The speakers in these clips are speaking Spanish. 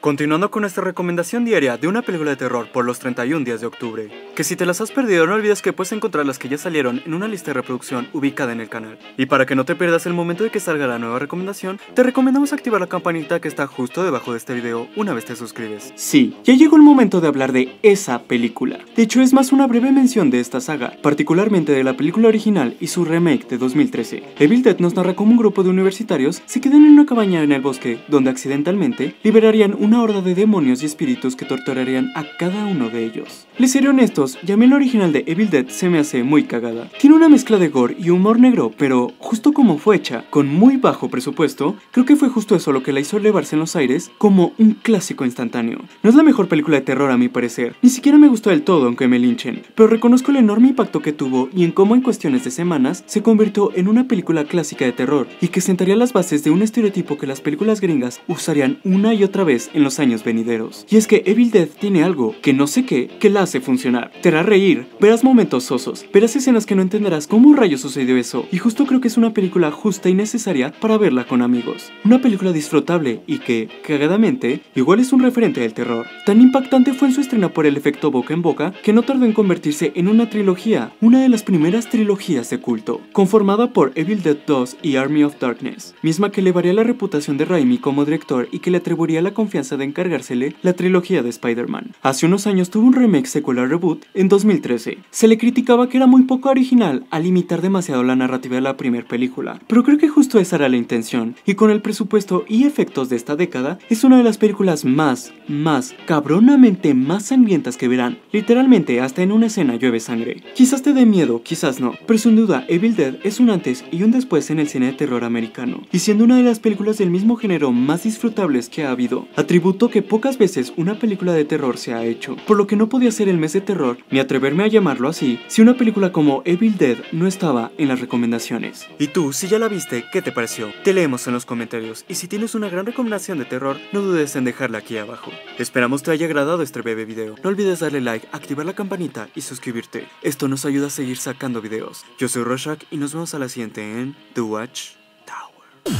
Continuando con nuestra recomendación diaria de una película de terror por los 31 días de octubre, que si te las has perdido no olvides que puedes encontrar las que ya salieron en una lista de reproducción ubicada en el canal. Y para que no te pierdas el momento de que salga la nueva recomendación, te recomendamos activar la campanita que está justo debajo de este video una vez te suscribes. Sí, ya llegó el momento de hablar de esa película. De hecho es más una breve mención de esta saga, particularmente de la película original y su remake de 2013. Evil Dead nos narra cómo un grupo de universitarios se quedan en una cabaña en el bosque, donde accidentalmente liberarían una horda de demonios y espíritus que torturarían a cada uno de ellos. Les seré honestos, ya el original de Evil Dead se me hace muy cagada. Tiene una mezcla de gore y humor negro, pero justo como fue hecha, con muy bajo presupuesto, creo que fue justo eso lo que la hizo elevarse en los aires como un clásico instantáneo. No es la mejor película de terror a mi parecer, ni siquiera me gustó del todo aunque me linchen, pero reconozco el enorme impacto que tuvo y en cómo en cuestiones de semanas se convirtió en una película clásica de terror y que sentaría las bases de un estereotipo que las películas gringas usarían una y otra vez en los años venideros. Y es que Evil Dead tiene algo, que no sé qué, que la hace funcionar. Te hará reír, verás momentos sosos, verás escenas que no entenderás cómo rayo sucedió eso, y justo creo que es una película justa y necesaria para verla con amigos. Una película disfrutable y que, cagadamente, igual es un referente del terror. Tan impactante fue en su estreno por el efecto boca en boca que no tardó en convertirse en una trilogía, una de las primeras trilogías de culto, conformada por Evil Dead 2 y Army of Darkness, misma que elevaría la reputación de Raimi como director y que le atribuiría la confianza de encargársele la trilogía de Spider-Man. Hace unos años tuvo un remake secular reboot en 2013. Se le criticaba que era muy poco original al limitar demasiado la narrativa de la primera película, pero creo que justo esa era la intención, y con el presupuesto y efectos de esta década, es una de las películas más, más, cabronamente más sangrientas que verán. Literalmente, hasta en una escena llueve sangre. Quizás te dé miedo, quizás no, pero sin duda Evil Dead es un antes y un después en el cine de terror americano, y siendo una de las películas del mismo género más disfrutables que ha habido, atributo que pocas veces una película de terror se ha hecho, por lo que no podía ser el mes de terror, ni atreverme a llamarlo así, si una película como Evil Dead no estaba en las recomendaciones. Y tú, si ya la viste, ¿qué te pareció? Te leemos en los comentarios, y si tienes una gran recomendación de terror, no dudes en dejarla aquí abajo. Esperamos te haya agradado este breve video. No olvides darle like, activar la campanita y suscribirte. Esto nos ayuda a seguir sacando videos. Yo soy Rorschach y nos vemos a la siguiente en The Watch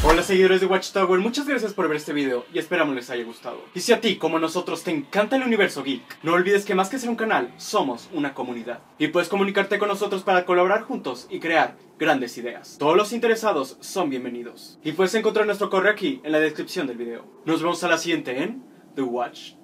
Hola seguidores de Watchtower, muchas gracias por ver este video y esperamos les haya gustado. Y si a ti, como nosotros, te encanta el universo geek, no olvides que más que ser un canal, somos una comunidad. Y puedes comunicarte con nosotros para colaborar juntos y crear grandes ideas. Todos los interesados son bienvenidos. Y puedes encontrar nuestro correo aquí en la descripción del video. Nos vemos a la siguiente en The Watch